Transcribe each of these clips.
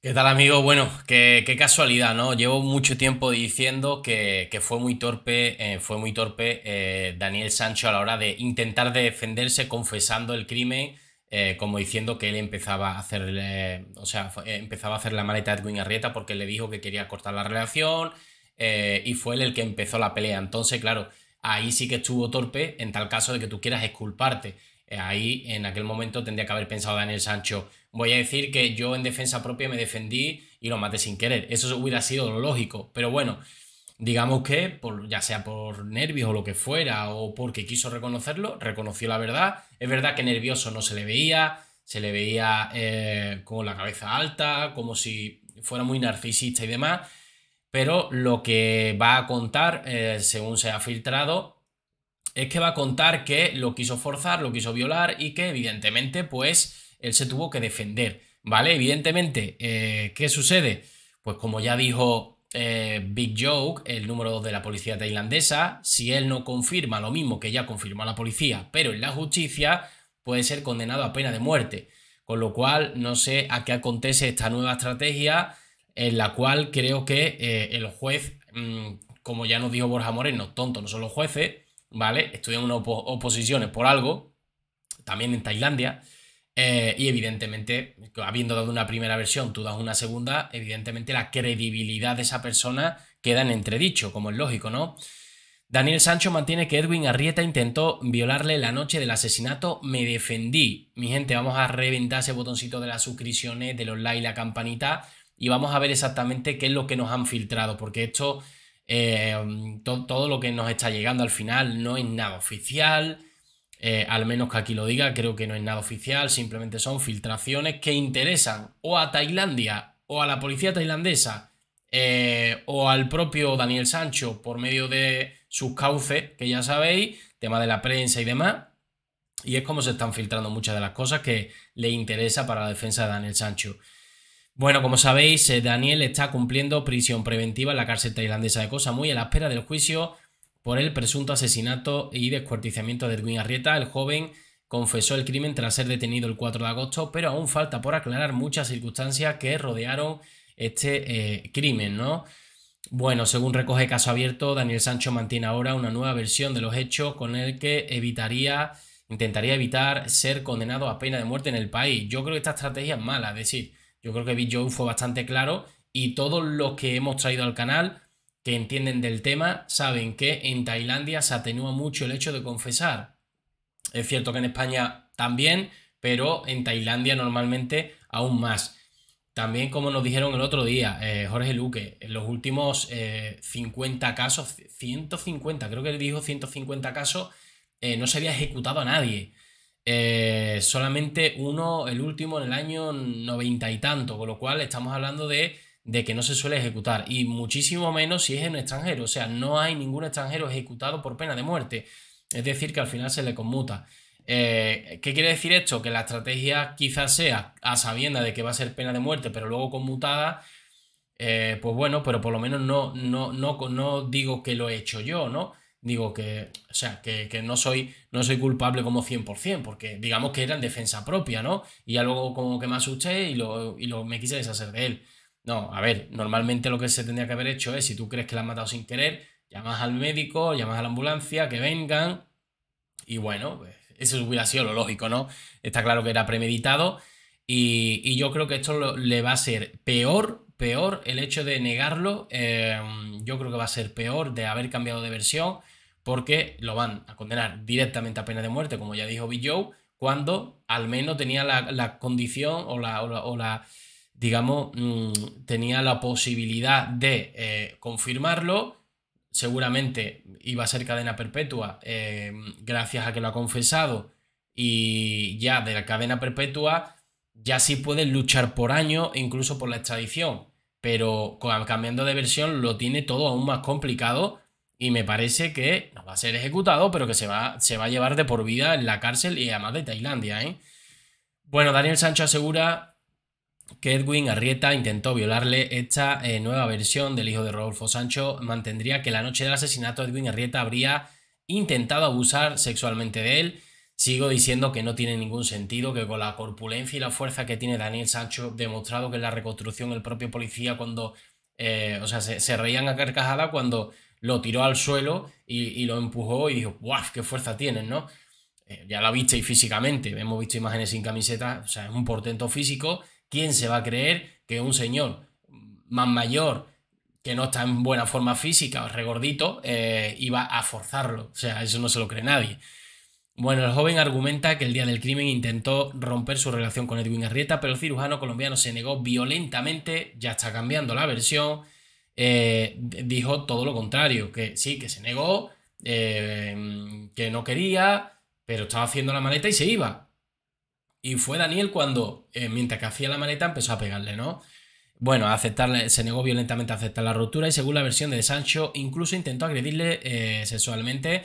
¿Qué tal amigo? Bueno, qué, casualidad, ¿no? Llevo mucho tiempo diciendo que, fue muy torpe, eh, fue muy torpe eh, Daniel Sancho a la hora de intentar defenderse confesando el crimen, eh, como diciendo que él empezaba a hacer, o sea, empezaba a hacer la maleta a Edwin Arrieta porque le dijo que quería cortar la relación y fue él el que empezó la pelea. Entonces, claro, ahí sí que estuvo torpe en tal caso de que tú quieras exculparte. Ahí en aquel momento tendría que haber pensado Daniel Sancho voy a decir que yo en defensa propia me defendí y lo maté sin querer. Eso hubiera sido lo lógico. Pero bueno, digamos que, ya sea por nervios o lo que fuera, o porque quiso reconocerlo, reconoció la verdad. Es verdad que nervioso no se le veía, se le veía eh, con la cabeza alta, como si fuera muy narcisista y demás. Pero lo que va a contar, eh, según se ha filtrado, es que va a contar que lo quiso forzar, lo quiso violar y que evidentemente, pues él se tuvo que defender, ¿vale? Evidentemente, eh, ¿qué sucede? Pues como ya dijo eh, Big Joke, el número 2 de la policía tailandesa, si él no confirma lo mismo que ya confirmó la policía, pero en la justicia, puede ser condenado a pena de muerte. Con lo cual, no sé a qué acontece esta nueva estrategia en la cual creo que eh, el juez, mm, como ya nos dijo Borja Moreno, tonto no son los jueces, ¿vale? Estudian unas oposiciones por algo, también en Tailandia, eh, y evidentemente, habiendo dado una primera versión, tú das una segunda, evidentemente la credibilidad de esa persona queda en entredicho, como es lógico, ¿no? Daniel Sancho mantiene que Edwin Arrieta intentó violarle la noche del asesinato. Me defendí. Mi gente, vamos a reventar ese botoncito de las suscripciones, de los likes, la campanita y vamos a ver exactamente qué es lo que nos han filtrado, porque esto, eh, todo lo que nos está llegando al final no es nada oficial eh, al menos que aquí lo diga, creo que no es nada oficial, simplemente son filtraciones que interesan o a Tailandia o a la policía tailandesa eh, o al propio Daniel Sancho por medio de sus cauces, que ya sabéis, tema de la prensa y demás. Y es como se están filtrando muchas de las cosas que le interesa para la defensa de Daniel Sancho. Bueno, como sabéis, eh, Daniel está cumpliendo prisión preventiva en la cárcel tailandesa de Cosa Muy a la espera del juicio por el presunto asesinato y descuartizamiento de Edwin Arrieta. El joven confesó el crimen tras ser detenido el 4 de agosto, pero aún falta por aclarar muchas circunstancias que rodearon este eh, crimen, ¿no? Bueno, según recoge Caso Abierto, Daniel Sancho mantiene ahora una nueva versión de los hechos con el que evitaría, intentaría evitar ser condenado a pena de muerte en el país. Yo creo que esta estrategia es mala, es decir, yo creo que Big Joe fue bastante claro y todos los que hemos traído al canal que entienden del tema saben que en Tailandia se atenúa mucho el hecho de confesar. Es cierto que en España también, pero en Tailandia normalmente aún más. También, como nos dijeron el otro día, eh, Jorge Luque, en los últimos 50 eh, casos, 150, creo que él dijo 150 casos, eh, no se había ejecutado a nadie. Solamente uno, el último en el año 90 y tanto, con lo cual estamos hablando de de que no se suele ejecutar y muchísimo menos si es en extranjero, o sea, no hay ningún extranjero ejecutado por pena de muerte, es decir, que al final se le conmuta. Eh, ¿Qué quiere decir esto? Que la estrategia quizás sea a sabienda de que va a ser pena de muerte, pero luego conmutada, eh, pues bueno, pero por lo menos no, no, no, no digo que lo he hecho yo, ¿no? Digo que, o sea, que, no, soy, no soy culpable como 100%, porque digamos que era en defensa propia, ¿no? Y ya luego como que me asusté y, lo, y lo, me quise deshacer de él. No, a ver, normalmente lo que se tendría que haber hecho es, si tú crees que la han matado sin querer, llamas al médico, llamas a la ambulancia, que vengan. Y bueno, pues, eso hubiera sido lo lógico, ¿no? Está claro que era premeditado. Y, yo creo que esto le va a ser peor, peor el hecho de negarlo. Em, yo creo que va a ser peor de haber cambiado de versión, porque lo van a condenar directamente a pena de muerte, como ya dijo Bill Joe, cuando al menos tenía la, condición o la, o la digamos, mm, tenía la posibilidad de eh, confirmarlo. Seguramente iba a ser cadena perpetua eh, gracias a que lo ha confesado y ya de la cadena perpetua ya sí pueden luchar por año e incluso por la extradición. Pero cambiando de versión lo tiene todo aún más complicado y me parece que no va a ser ejecutado, pero que se va, se va a llevar de por vida en la cárcel y además de Tailandia. ¿eh? Bueno, Daniel Sancho asegura que Edwin Arrieta intentó violarle. Esta eh, nueva versión del hijo de Rodolfo Sancho mantendría que la noche del asesinato Edwin Arrieta habría intentado abusar sexualmente de él. Sigo diciendo que no tiene ningún sentido, que con la corpulencia y la fuerza que tiene Daniel Sancho, demostrado que en la reconstrucción el propio policía cuando, eh, o sea, se, reían a carcajada cuando lo tiró al suelo y, lo empujó y dijo, ¡guau! ¡Qué fuerza tienen, ¿no? Eh, ya lo visteis físicamente, hemos visto imágenes sin camiseta, o sea, es un portento físico. ¿Quién se va a creer que un señor más mayor, que no está en buena forma física, regordito, eh, iba a forzarlo? O sea, eso no se lo cree nadie. Bueno, el joven argumenta que el día del crimen intentó romper su relación con Edwin Arrieta, pero el cirujano colombiano se negó violentamente, ya está cambiando la versión, eh, dijo todo lo contrario, que sí, que se negó, que no quería, pero estaba haciendo la maleta y se iba. Y fue Daniel cuando, eh, mientras que hacía la maleta, empezó a pegarle, ¿no? Bueno, a aceptarle, se negó violentamente a aceptar la ruptura y según la versión de Sancho, incluso intentó agredirle eh, sexualmente.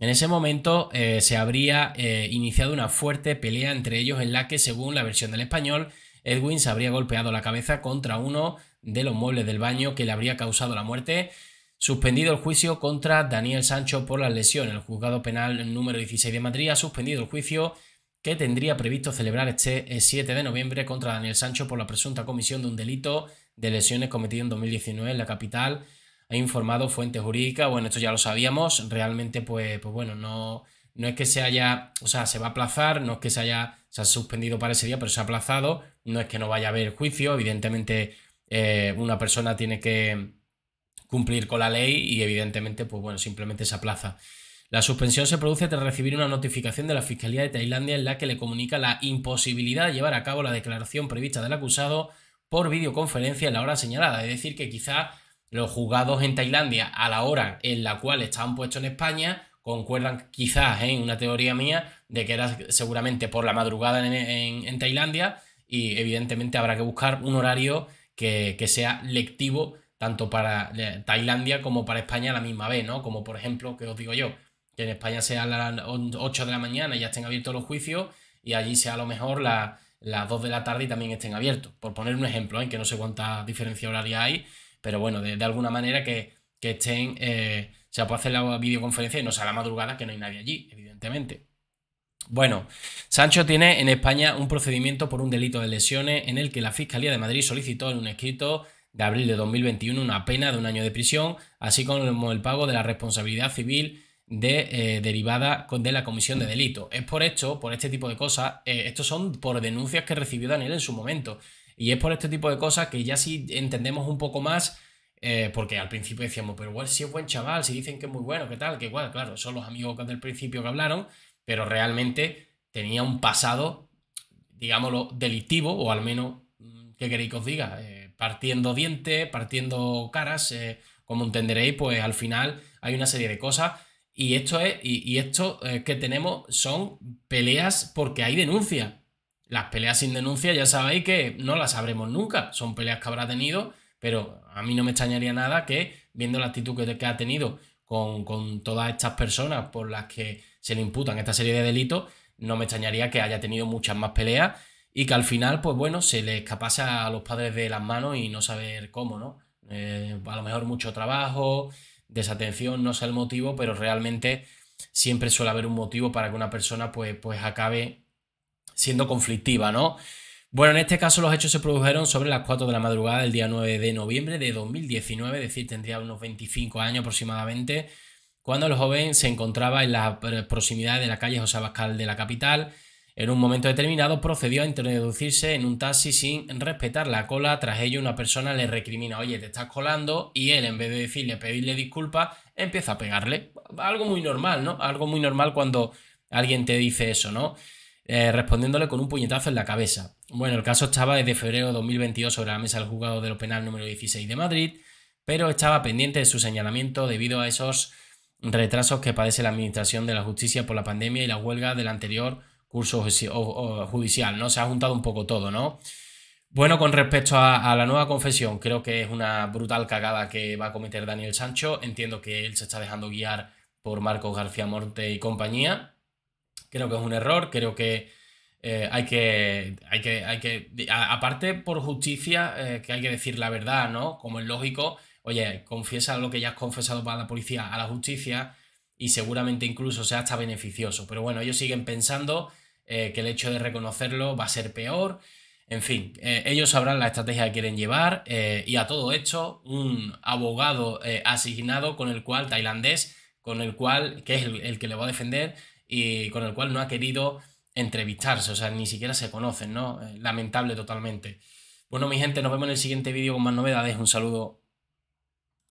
En ese momento eh, se habría iniciado una fuerte pelea entre ellos en la que, según la versión del español, Edwin se habría golpeado la cabeza contra uno de los muebles del baño que le habría causado la muerte. Suspendido el juicio contra Daniel Sancho por las lesiones. El juzgado penal número 16 de Madrid ha suspendido el juicio que tendría previsto celebrar este 7 de noviembre contra Daniel Sancho por la presunta comisión de un delito de lesiones cometido en 2019 en la capital. Ha informado fuente jurídica. Bueno, esto ya lo sabíamos. Realmente, pues, pues bueno, no, no es que se haya, o sea, se va a aplazar, no es que se haya, se ha suspendido para ese día, pero se ha aplazado. No es que no vaya a haber juicio. Evidentemente, eh, una persona tiene que cumplir con la ley y evidentemente, pues bueno, simplemente se aplaza. La suspensión se produce tras recibir una notificación de la Fiscalía de Tailandia en la que le comunica la imposibilidad de llevar a cabo la declaración prevista del acusado por videoconferencia en la hora señalada. Es decir, que quizá los juzgados en Tailandia a la hora en la cual estaban puestos en España concuerdan quizás en una teoría mía de que era seguramente por la madrugada en, Tailandia y evidentemente habrá que buscar un horario que, que sea lectivo tanto para eh, Tailandia como para España a la misma vez, ¿no? Como por ejemplo, que os digo yo, que en España sea las 8 de la mañana y ya estén abiertos los juicios y allí sea a lo mejor las 2 de la tarde y también estén abiertos. Por poner un ejemplo, en ¿eh? que no sé cuánta diferencia horaria hay, pero bueno, de, alguna manera que, estén, eh, se puede hacer la videoconferencia y no sea la madrugada que no hay nadie allí, evidentemente. Bueno, Sancho tiene en España un procedimiento por un delito de lesiones en el que la Fiscalía de Madrid solicitó en un escrito de abril de 2021 una pena de un año de prisión, así como el pago de la responsabilidad civil de, eh, derivada de la comisión de delito. Es por esto, por este tipo de cosas, eh, estos son por denuncias que recibió Daniel en su momento. Y es por este tipo de cosas que ya sí entendemos un poco más, eh, porque al principio decíamos, pero igual si es buen chaval, si dicen que es muy bueno, que tal, que igual, claro, son los amigos del principio que hablaron, pero realmente tenía un pasado, digámoslo, delictivo, o al menos, mm, ¿qué queréis que os diga? partiendo dientes, partiendo caras, eh, como entenderéis, pues al final hay una serie de cosas. Y esto es, y, esto eh, que tenemos son peleas porque hay denuncia. Las peleas sin denuncia ya sabéis que no las sabremos nunca. Son peleas que habrá tenido, pero a mí no me extrañaría nada que, viendo la actitud que, ha tenido con, con, todas estas personas por las que se le imputan esta serie de delitos, no me extrañaría que haya tenido muchas más peleas y que al final, pues bueno, se le escapase a los padres de las manos y no saber cómo, ¿no? Eh, a lo mejor mucho trabajo, desatención, no sé el motivo, pero realmente siempre suele haber un motivo para que una persona pues, pues acabe siendo conflictiva, ¿no? Bueno, en este caso los hechos se produjeron sobre las 4 de la madrugada del día 9 de noviembre de 2019, es decir, tendría unos 25 años aproximadamente, cuando el joven se encontraba en la proximidad de la calle José Abascal de la capital, en un momento determinado procedió a introducirse en un taxi sin respetar la cola. Tras ello, una persona le recrimina, oye, te estás colando, y él, en vez de decirle, pedirle disculpas, empieza a pegarle. Algo muy normal, ¿no? Algo muy normal cuando alguien te dice eso, ¿no? Eh, respondiéndole con un puñetazo en la cabeza. Bueno, el caso estaba desde febrero de 2022 sobre la mesa del juzgado de lo penal número 16 de Madrid, pero estaba pendiente de su señalamiento debido a esos retrasos que padece la administración de la justicia por la pandemia y la huelga del anterior curso judicial, ¿no? Se ha juntado un poco todo, ¿no? Bueno, con respecto a, la nueva confesión, creo que es una brutal cagada que va a cometer Daniel Sancho. Entiendo que él se está dejando guiar por Marcos García Morte y compañía. Creo que es un error, creo que eh, hay que, hay que, hay que, aparte por justicia, eh, que hay que decir la verdad, ¿no? Como es lógico, oye, confiesa lo que ya has confesado para la policía a la justicia y seguramente incluso sea hasta beneficioso. Pero bueno, ellos siguen pensando eh, que el hecho de reconocerlo va a ser peor. En fin, ellos sabrán la estrategia que quieren llevar y a todo hecho, un abogado asignado con el cual, tailandés, con el cual, que es el, que le va a defender y con el cual no ha querido entrevistarse, o sea, ni siquiera se conocen, ¿no? lamentable totalmente. Bueno, mi gente, nos vemos en el siguiente vídeo con más novedades. Un saludo.